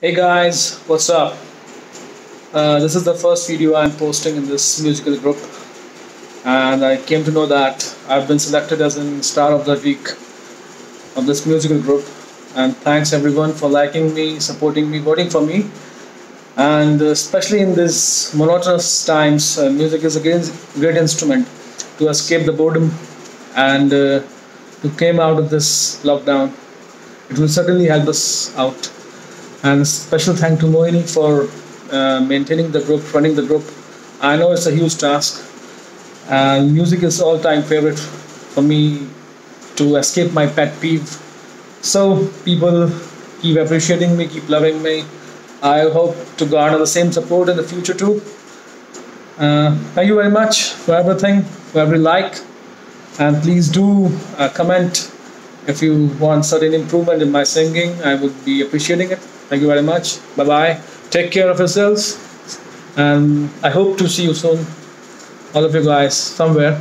Hey guys, what's up? Uh, this is the first video I'm posting in this musical group, and I came to know that I've been selected as an star of the week of this musical group. And thanks everyone for liking me, supporting me, voting for me. And uh, especially in these monotonous times, uh, music is a great, instrument to escape the boredom and uh, to came out of this lockdown. It will certainly help us out. And special thank to Mohini for uh, maintaining the group, running the group. I know it's a huge task. And music is all-time favorite for me to escape my pet peeve. So people keep appreciating me, keep loving me. I hope to garner the same support in the future too. Uh, thank you very much for everything, for every like, and please do uh, comment if you want certain improvement in my singing. I would be appreciating it. Thank you very much. Bye bye. Take care of yourselves, and I hope to see you soon, all of you guys, somewhere.